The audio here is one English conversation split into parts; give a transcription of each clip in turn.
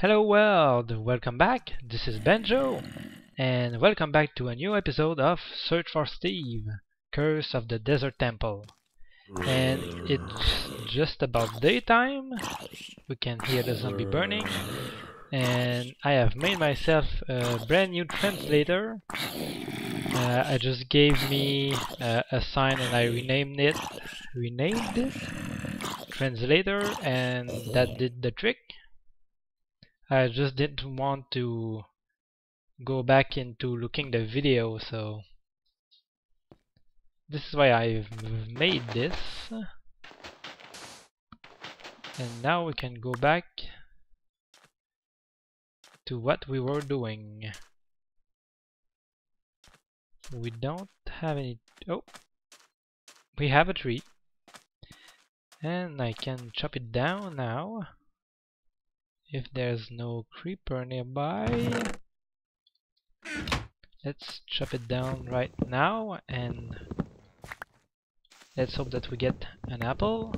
Hello world, welcome back, this is Banjo, and welcome back to a new episode of Search for Steve, Curse of the Desert Temple. And it's just about daytime, we can hear the zombie burning, and I have made myself a brand new translator. Uh, I just gave me uh, a sign and I renamed it, renamed it, translator, and that did the trick. I just didn't want to go back into looking the video so this is why I've made this. And now we can go back to what we were doing. We don't have any oh we have a tree. And I can chop it down now if there's no creeper nearby. Let's chop it down right now and let's hope that we get an apple.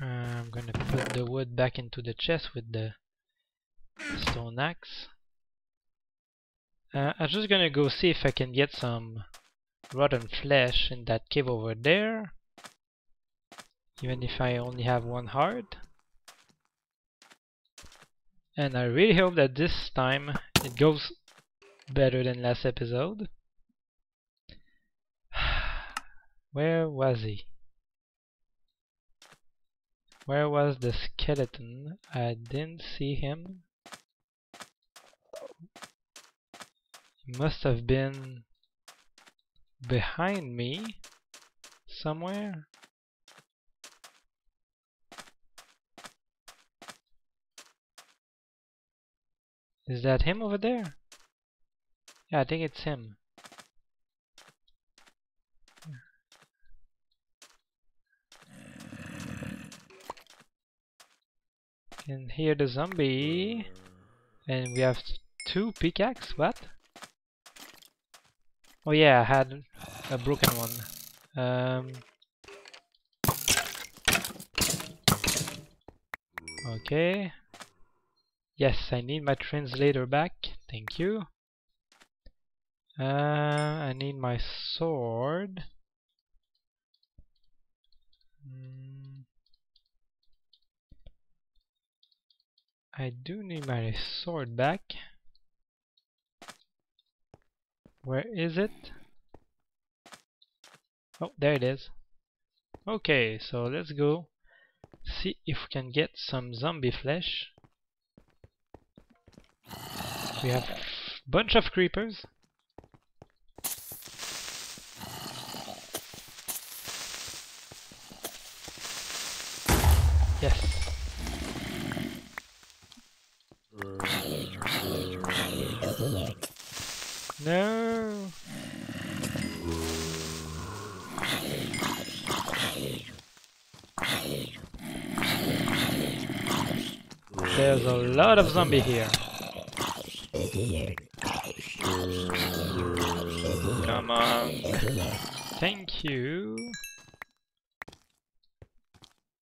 I'm gonna put the wood back into the chest with the stone axe. Uh, I'm just gonna go see if I can get some rotten flesh in that cave over there even if I only have one heart. And I really hope that this time it goes better than last episode. Where was he? Where was the skeleton? I didn't see him. He must have been behind me somewhere. Is that him over there? Yeah, I think it's him. Can hear the zombie. And we have two pickaxe, what? Oh yeah, I had a broken one. Um, okay. Yes, I need my translator back. Thank you. Uh, I need my sword. Mm. I do need my sword back. Where is it? Oh, there it is. Okay, so let's go see if we can get some zombie flesh. We have a bunch of creepers. Yes. No. There's a lot of zombie here. Come on. Thank you.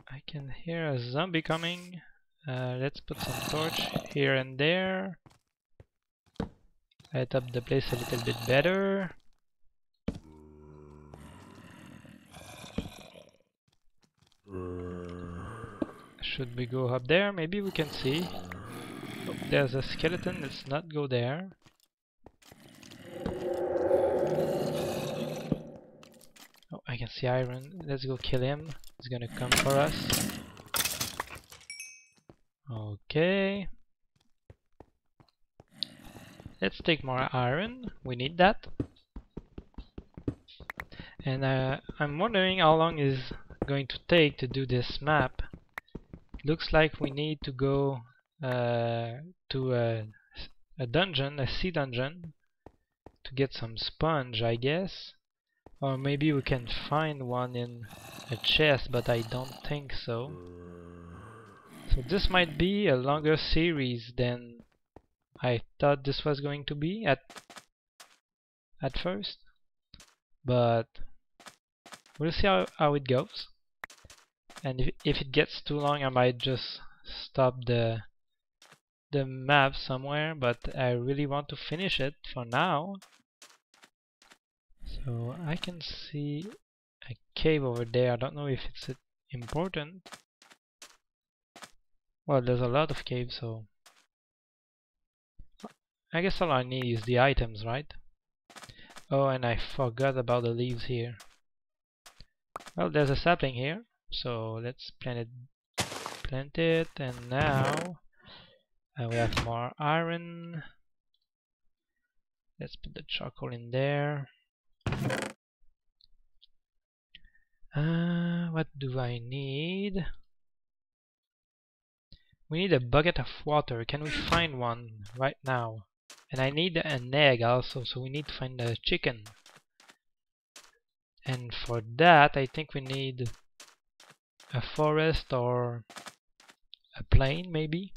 I can hear a zombie coming. Uh, let's put some torch here and there. Light up the place a little bit better. Should we go up there? Maybe we can see. Oh, there's a skeleton, let's not go there. Oh, I can see iron. Let's go kill him. He's gonna come for us. Okay. Let's take more iron. We need that. And uh, I'm wondering how long is going to take to do this map. Looks like we need to go uh, to a, a dungeon, a sea dungeon, to get some sponge, I guess. Or maybe we can find one in a chest, but I don't think so. So this might be a longer series than I thought this was going to be at at first. But we'll see how, how it goes. And if, if it gets too long, I might just stop the the map somewhere, but I really want to finish it for now. So I can see a cave over there. I don't know if it's important. Well, there's a lot of caves, so I guess all I need is the items, right? Oh, and I forgot about the leaves here. Well, there's a sapling here, so let's plant it, plant it, and now uh, we have more iron. Let's put the charcoal in there. Uh, what do I need? We need a bucket of water. Can we find one right now? And I need an egg also, so we need to find a chicken. And for that, I think we need a forest or a plain, maybe.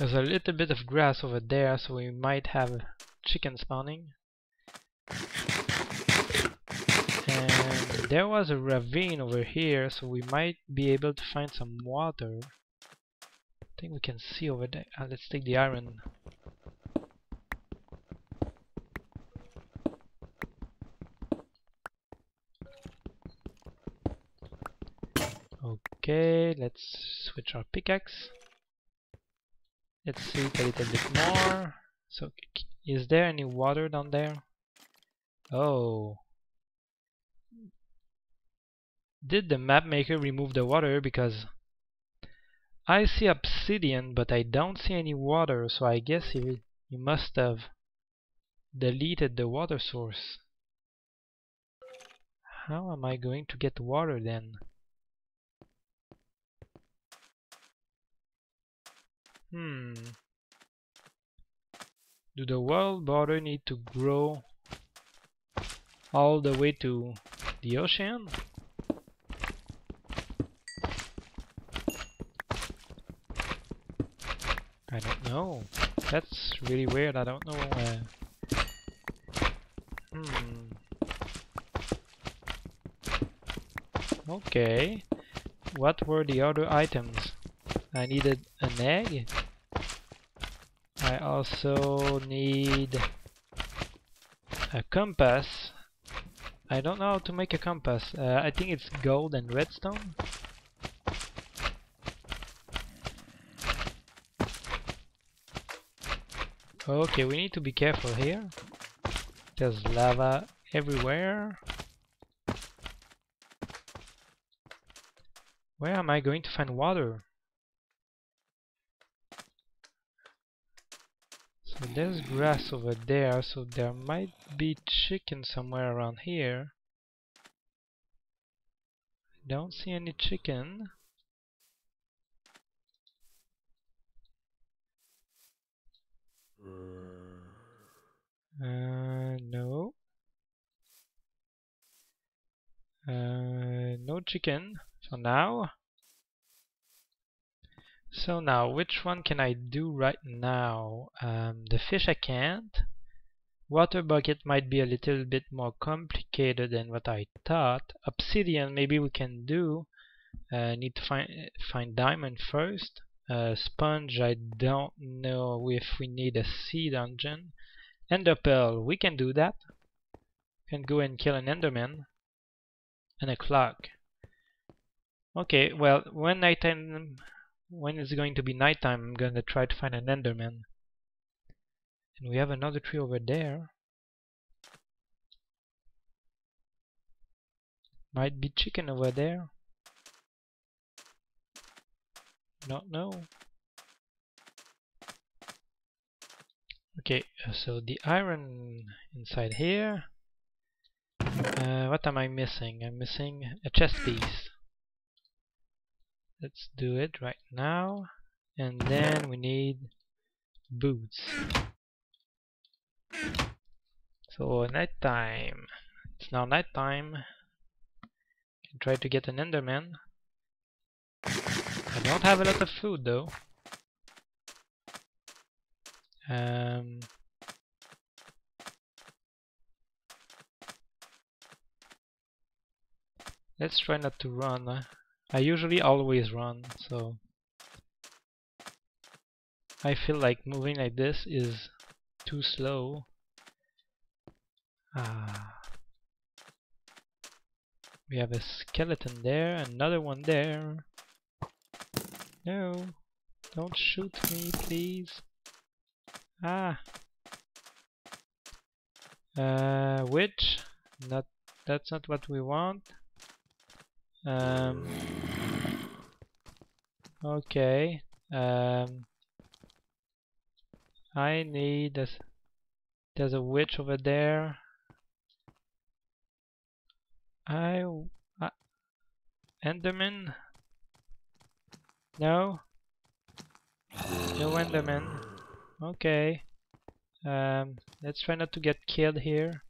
There's a little bit of grass over there, so we might have chicken spawning. And there was a ravine over here, so we might be able to find some water. I think we can see over there. Uh, let's take the iron. Okay, let's switch our pickaxe. Let's see a little bit more. So, is there any water down there? Oh. Did the map maker remove the water because I see obsidian but I don't see any water so I guess he, he must have deleted the water source. How am I going to get water then? Hmm. Do the world border need to grow all the way to the ocean? I don't know. That's really weird. I don't know. Hmm. Okay. What were the other items? I needed an egg. I also need a compass. I don't know how to make a compass. Uh, I think it's gold and redstone. Okay, we need to be careful here. There's lava everywhere. Where am I going to find water? There's grass over there, so there might be chicken somewhere around here. I don't see any chicken. Uh, no. Uh, no chicken for now. So now, which one can I do right now? Um, the fish I can't. Water bucket might be a little bit more complicated than what I thought. Obsidian maybe we can do. Uh, need to find find diamond first. Uh, sponge I don't know if we need a sea dungeon. Ender pearl we can do that. Can go and kill an enderman. And a clock. Okay, well when nighttime when it's going to be nighttime, I'm going to try to find an Enderman. And we have another tree over there. Might be chicken over there. Not know. Okay, so the iron inside here. Uh, what am I missing? I'm missing a chest piece. Let's do it right now. And then we need boots. So night time. It's now night time. Try to get an Enderman. I don't have a lot of food though. Um, let's try not to run. I usually always run, so I feel like moving like this is too slow. Ah. We have a skeleton there, another one there. No, don't shoot me, please. Ah. Uh, which? Not. That's not what we want. Um. Okay. Um. I need a. There's a witch over there. I. Uh, Enderman? No? No Enderman. Okay. Um, let's try not to get killed here.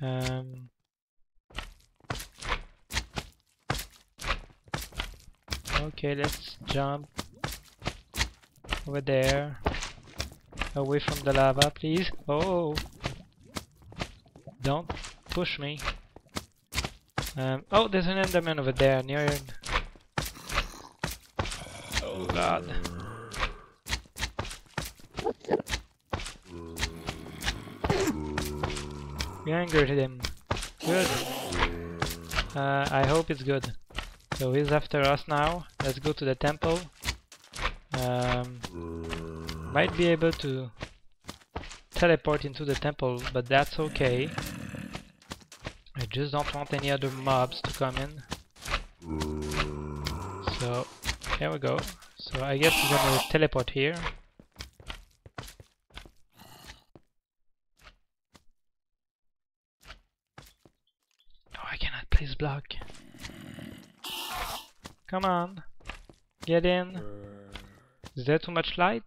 Um, okay, let's jump over there. Away from the lava, please. Oh! Don't push me. Um, oh, there's an Enderman over there near. Oh god. We angered him. Good. Uh, I hope it's good. So he's after us now. Let's go to the temple. Um, might be able to teleport into the temple, but that's okay. I just don't want any other mobs to come in. So, here we go. So I guess we're gonna teleport here. Oh, I cannot place block. Come on. Get in. Is there too much light?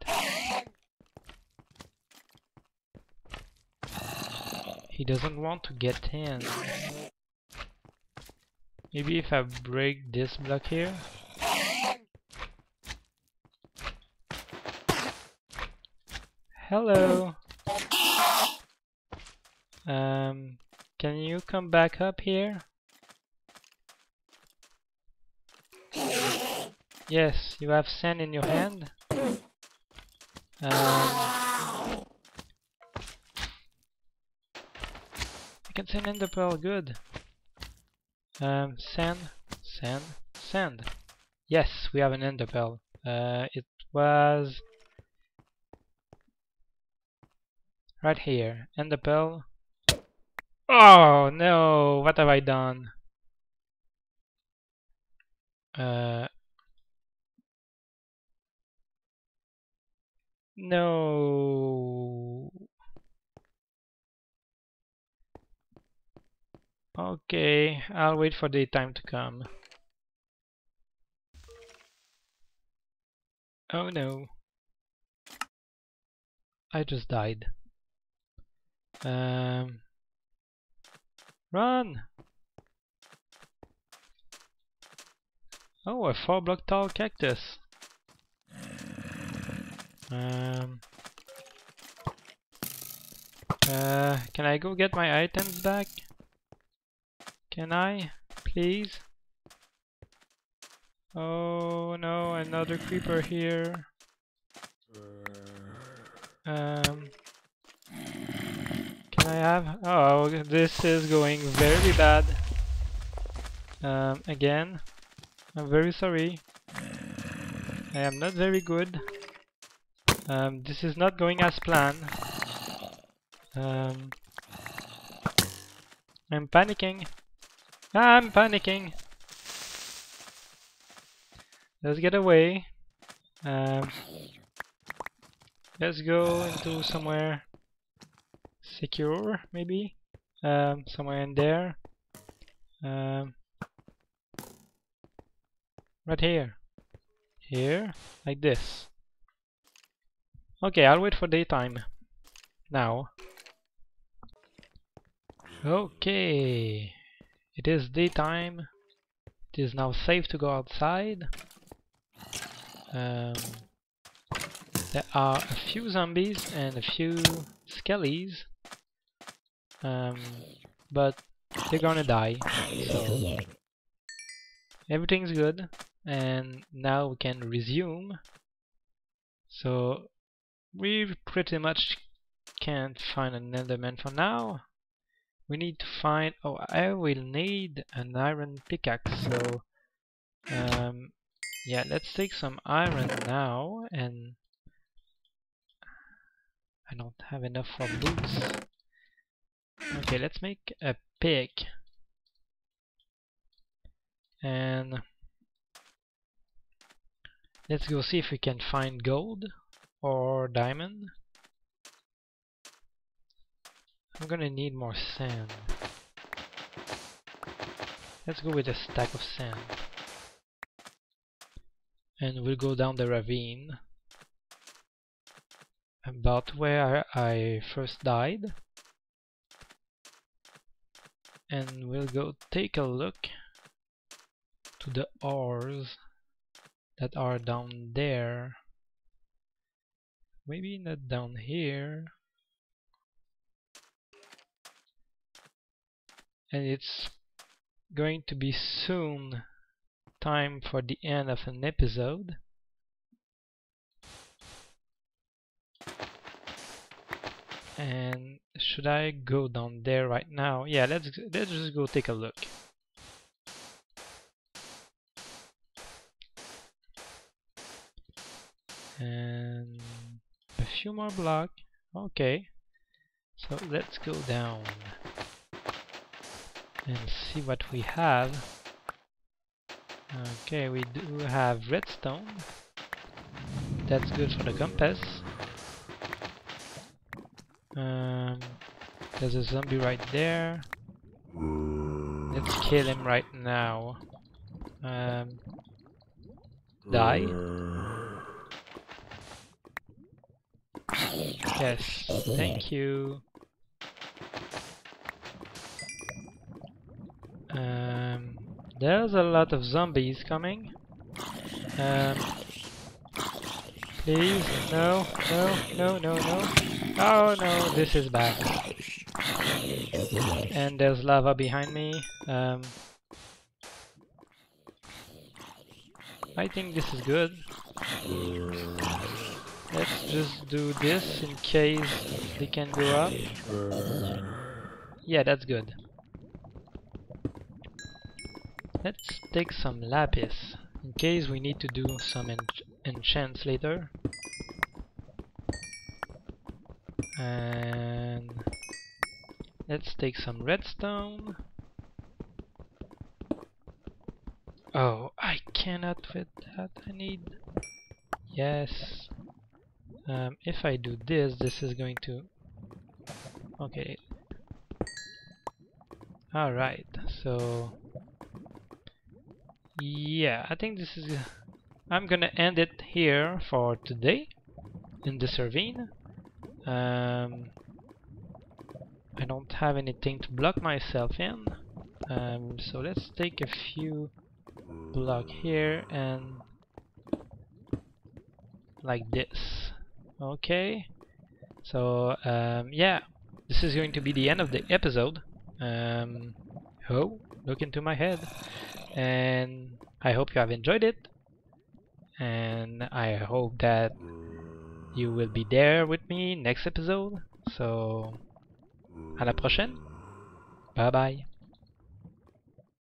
He doesn't want to get in. Maybe if I break this block here. Hello. Um, can you come back up here? Yes, you have sand in your hand. Um, I can send in the pearl, good. Um, sand, sand, sand. Yes, we have an ender pearl. Uh, it was right here. Ender pearl. Oh no! What have I done? Uh, no. Okay, I'll wait for the time to come. Oh no. I just died. Um, run! Oh, a four block tall cactus. Um, uh, can I go get my items back? Can I? Please? Oh no, another creeper here. Um, can I have? Oh, this is going very bad. Um, again, I'm very sorry. I am not very good. Um, this is not going as planned. Um, I'm panicking. I'm panicking. Let's get away. Um, let's go into somewhere secure, maybe. Um, somewhere in there. Um, right here. Here, like this. Okay, I'll wait for daytime. Now. Okay. It is daytime. It is now safe to go outside. Um, there are a few zombies and a few skellies. Um, but they're gonna die. So everything's good, and now we can resume. So we pretty much can't find an enderman for now. We need to find. Oh, I will need an iron pickaxe. So um, yeah, let's take some iron now and I don't have enough for boots. Okay, let's make a pick. And let's go see if we can find gold or diamond. I'm gonna need more sand. Let's go with a stack of sand. And we'll go down the ravine about where I first died and we'll go take a look to the ores that are down there maybe not down here and it's going to be soon time for the end of an episode and should I go down there right now? Yeah, let's let's just go take a look. And few more block. Okay. So let's go down and see what we have. Okay, we do have redstone. That's good for the compass. Um, there's a zombie right there. Let's kill him right now. Um, die. Yes, thank you. Um, there's a lot of zombies coming. Um, please, no, no, no, no, no. Oh no, this is bad. And there's lava behind me. Um, I think this is good. Let's just do this in case they can go up. Yeah, that's good. Let's take some lapis in case we need to do some ench enchants later. And let's take some redstone. Oh, I cannot with that. I need... Yes. Um, if I do this, this is going to... Okay. Alright, so... Yeah, I think this is... I'm gonna end it here for today in this ravine. Um, I don't have anything to block myself in. Um, so let's take a few block here and like this. Okay. So um, yeah, this is going to be the end of the episode. Um, oh, look into my head. And I hope you have enjoyed it. And I hope that you will be there with me next episode. So, à la prochaine. Bye bye.